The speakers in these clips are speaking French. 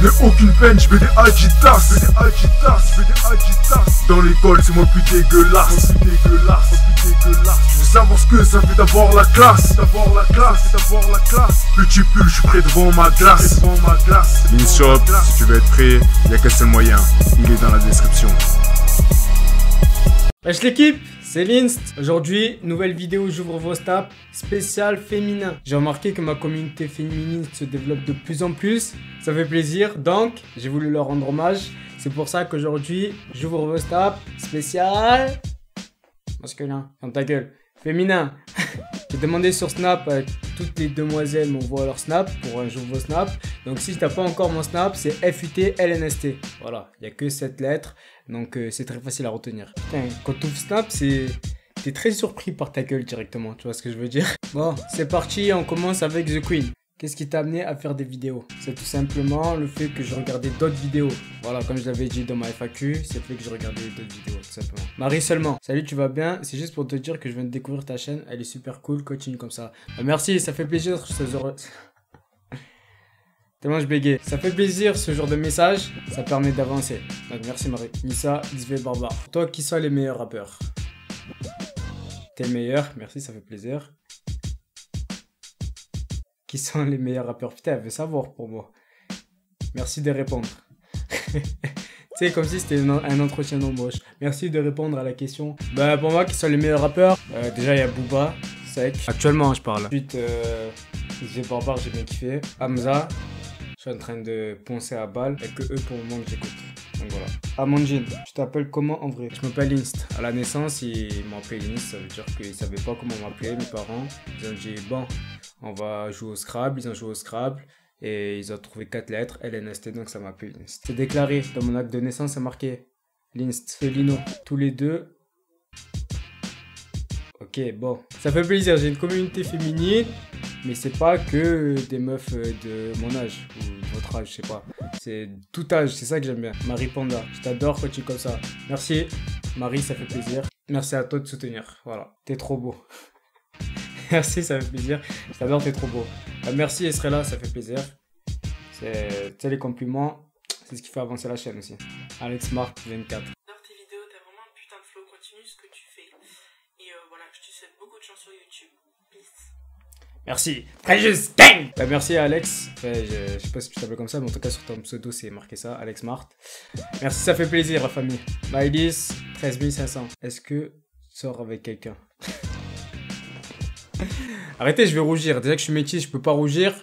Je n'ai aucune peine, je veux des agitas, je des agitas, je des agitas. Dans l'école, c'est moi le plus dégueulasse, plus dégueulasse, plus dégueulasse. Je veux savoir ce que ça fait d'avoir la classe, d'avoir la classe, d'avoir la classe. Petit pull, je suis prêt devant ma glace, devant ma glace. Shop, si tu veux être prêt, il n'y a qu'un seul moyen, il est dans la description. Wesh l'équipe, c'est Linst. Aujourd'hui, nouvelle vidéo, j'ouvre vos snaps spécial féminin. J'ai remarqué que ma communauté féminine se développe de plus en plus. Ça fait plaisir, donc j'ai voulu leur rendre hommage. C'est pour ça qu'aujourd'hui, j'ouvre vos snaps spécial masculin. Ferme ta gueule. Féminin. J'ai demandé sur Snap à toutes les demoiselles m'envoient leur Snap pour un jour vos Snap. Donc si tu n'as pas encore mon Snap, c'est FUT Voilà, il n'y a que cette lettre. Donc euh, c'est très facile à retenir. Quand tu Snap, c'est... T'es très surpris par ta gueule directement, tu vois ce que je veux dire? Bon, c'est parti, on commence avec The Queen. Qu'est-ce qui t'a amené à faire des vidéos? C'est tout simplement le fait que je regardais d'autres vidéos. Voilà, comme je l'avais dit dans ma FAQ, c'est le fait que je regardais d'autres vidéos, tout simplement. Marie seulement. Salut, tu vas bien? C'est juste pour te dire que je viens de découvrir ta chaîne. Elle est super cool, continue comme ça. Bah, merci, ça fait plaisir. Ce genre... Tellement je bégayais. Ça fait plaisir ce genre de message, ça permet d'avancer. Donc merci Marie. Nissa, XV Barbare. Toi, qui sont les meilleurs rappeurs T'es le meilleur, merci, ça fait plaisir qui sont les meilleurs rappeurs. Putain, elle veut savoir pour moi. Merci de répondre. tu sais, comme si c'était un entretien d'embauche. Merci de répondre à la question. Bah, pour moi, qui sont les meilleurs rappeurs euh, Déjà, il y a Booba, Sec. Actuellement, je parle. Ensuite, euh, j'ai Barbare, j'ai bien kiffé. Hamza, je suis en train de poncer à balle. Et que eux, pour le moment, que j'écoute. Donc voilà. Amandine, tu t'appelles comment en vrai? Je m'appelle Inst. À la naissance, ils m'appelaient Inst. Ça veut dire qu'ils savaient pas comment m'appeler, mes parents. Ils ont dit, bon, on va jouer au Scrabble, ils ont joué au Scrabble et ils ont trouvé quatre lettres, LNST, donc ça m'appelle Linst. C'est déclaré dans mon acte de naissance, c'est marqué Linst, Lino. Tous les deux. Ok, bon. Ça fait plaisir, j'ai une communauté féminine, mais c'est pas que des meufs de mon âge ou votre âge, je sais pas. C'est tout âge, c'est ça que j'aime bien. Marie Panda, je t'adore quand tu es comme ça. Merci, Marie, ça fait plaisir. Merci à toi de soutenir. Voilà, t'es trop beau. merci, ça fait plaisir. Je t'adore, t'es trop beau. Euh, merci Estrella, ça fait plaisir. C'est les compliments, c'est ce qui fait avancer la chaîne aussi. Alex Mark 24. J'adore tes vidéos, t'as vraiment un putain de flow, continue ce que tu fais. Et euh, voilà, je te souhaite beaucoup de chance sur YouTube. Peace. Merci. Très juste, gang bah, Merci Alex. je, je, sais pas si tu t'appelles comme ça, mais en tout cas sur ton pseudo c'est marqué ça, Alex Mart. Merci, ça fait plaisir, la famille. Maïlis, 13 500. Est-ce que tu sors avec quelqu'un? Arrêtez, je vais rougir. Déjà que je suis métier, je peux pas rougir.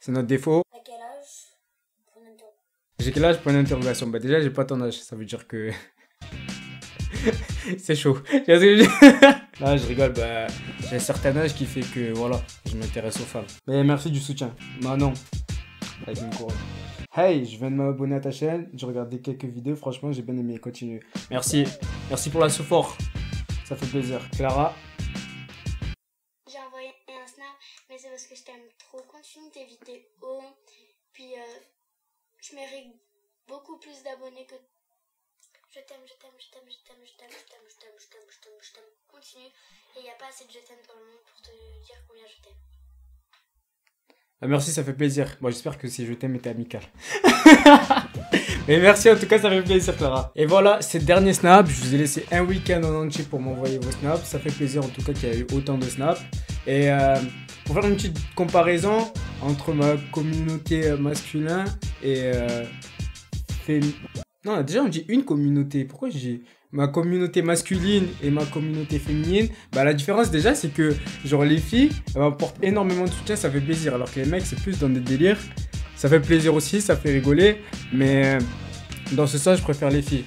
C'est notre défaut. À quel âge J'ai quel âge pour une interrogation? Bah déjà, j'ai pas ton âge. Ça veut dire que... c'est chaud. Là, je rigole. Bah, j'ai un certain âge qui fait que, voilà, je m'intéresse aux femmes. Mais merci du soutien. Manon, avec une couronne. Hey, je viens de m'abonner à ta chaîne. J'ai regardé quelques vidéos. Franchement, j'ai bien aimé. Continue. Merci. Merci pour la support. Ça fait plaisir. Clara, parce que je t'aime trop. Continue tes vidéos, puis euh, je mérite beaucoup plus d'abonnés que. Je t'aime, je t'aime, je t'aime, je t'aime, je t'aime, je t'aime, je t'aime, je t'aime, je t'aime, je t'aime. Continue. Et il n'y a pas assez de je t'aime dans le monde pour te dire combien je t'aime. Ah, merci, ça fait plaisir. Bon, j'espère que si je t'aime était amical. Mais merci en tout cas, ça fait plaisir Clara. Et voilà, c'est le dernier snap. Je vous ai laissé un week-end en entier pour m'envoyer vos snaps. Ça fait plaisir en tout cas qu'il y a eu autant de snaps. Et euh, pour faire une petite comparaison entre ma communauté masculine et euh, Non, déjà on dit une communauté. Pourquoi j'ai ma communauté masculine et ma communauté féminine? Bah la différence déjà c'est que genre les filles elles m'apportent énormément de soutien, ça fait plaisir. Alors que les mecs c'est plus dans des délires. Ça fait plaisir aussi, ça fait rigoler. Mais dans ce sens je préfère les filles.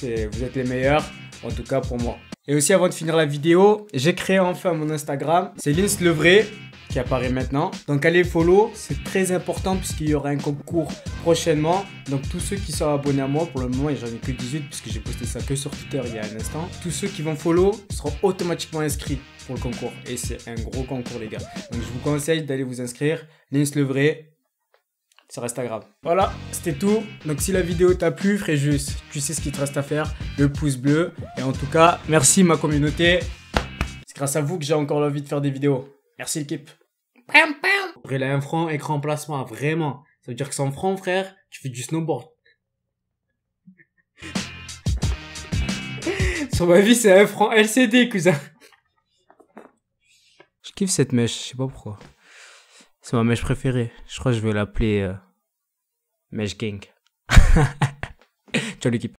Vous êtes les meilleurs, en tout cas pour moi. Et aussi avant de finir la vidéo, j'ai créé enfin mon Instagram. C'est vrai qui apparaît maintenant. Donc allez follow, c'est très important puisqu'il y aura un concours prochainement. Donc tous ceux qui sont abonnés à moi, pour le moment j'en ai que 18 puisque j'ai posté ça que sur Twitter il y a un instant. Tous ceux qui vont follow seront automatiquement inscrits pour le concours. Et c'est un gros concours les gars. Donc je vous conseille d'aller vous inscrire. Lince le vrai, sur Instagram. Voilà, c'était tout. Donc si la vidéo t'a plu, juste, tu sais ce qu'il te reste à faire, le pouce bleu. Et en tout cas, merci ma communauté. C'est grâce à vous que j'ai encore l'envie de faire des vidéos. Merci l'équipe. Il a un franc écran placement, vraiment. Ça veut dire que 100 francs, frère, tu fais du snowboard. Sur ma vie, c'est un franc LCD, cousin. Je kiffe cette mèche, je sais pas pourquoi. C'est ma mèche préférée. Je crois que je vais l'appeler euh, Mèche Gang. Ciao l'équipe.